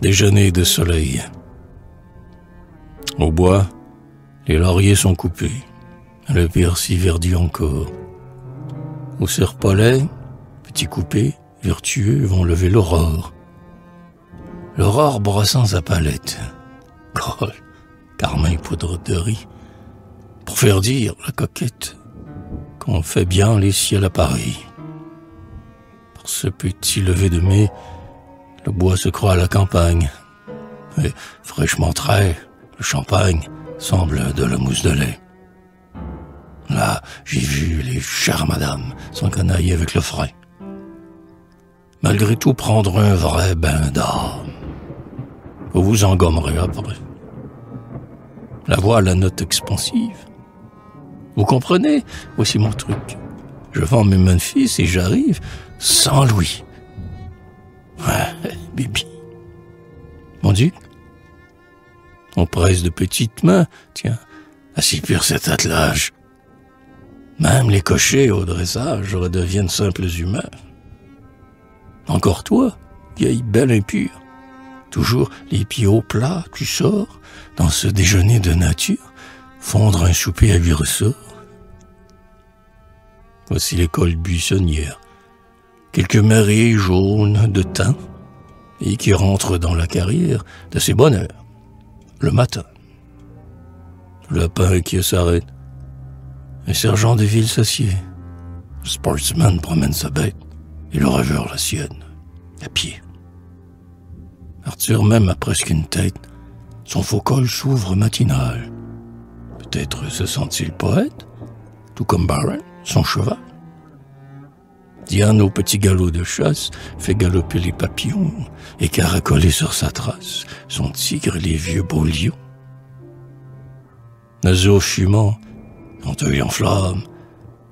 Déjeuner de soleil. Au bois, les lauriers sont coupés. Le persil verdit encore. Au serpolet, petits coupés, vertueux, vont lever l'aurore. L'aurore brossant sa palette. Colle, carmin poudre de riz. Pour faire dire, la coquette, qu'on fait bien les ciels à Paris. Pour ce petit lever de mai, le bois se croit à la campagne. Et fraîchement trait, le champagne semble de la mousse de lait. Là, j'ai vu les chères madames s'encanailler avec le frais. Malgré tout, prendre un vrai bain d'âme. Vous vous engommerez après. La voix la note expansive. Vous comprenez? Voici mon truc. Je vends mes Memphis et j'arrive sans louis. Bibi. Mon Dieu. On presse de petites mains, tiens, à si pur cet attelage. Même les cochers au dressage redeviennent simples humains. Encore toi, vieille belle impure. Toujours les pieds au plat, tu sors, dans ce déjeuner de nature, fondre un souper à huit ressorts. Voici l'école buissonnière. Quelques mariés jaunes de teint, et qui rentrent dans la carrière de ses bonheurs, le matin. Le pain qui s'arrête, un sergent de ville s'assied. Le sportsman promène sa bête et le rêveur la sienne, à pied. Arthur même a presque une tête. Son faux col s'ouvre matinal. Peut-être se sent-il poète, tout comme Baron, son cheval. Diane, au petit galop de chasse, fait galoper les papillons et caracoler sur sa trace son tigre et les vieux beaux lions. Naseau fumant, œil en flamme,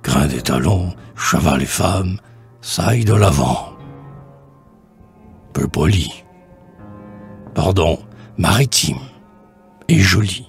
grain des talons, cheval et femme, saille de l'avant. Peu poli, pardon, maritime et joli.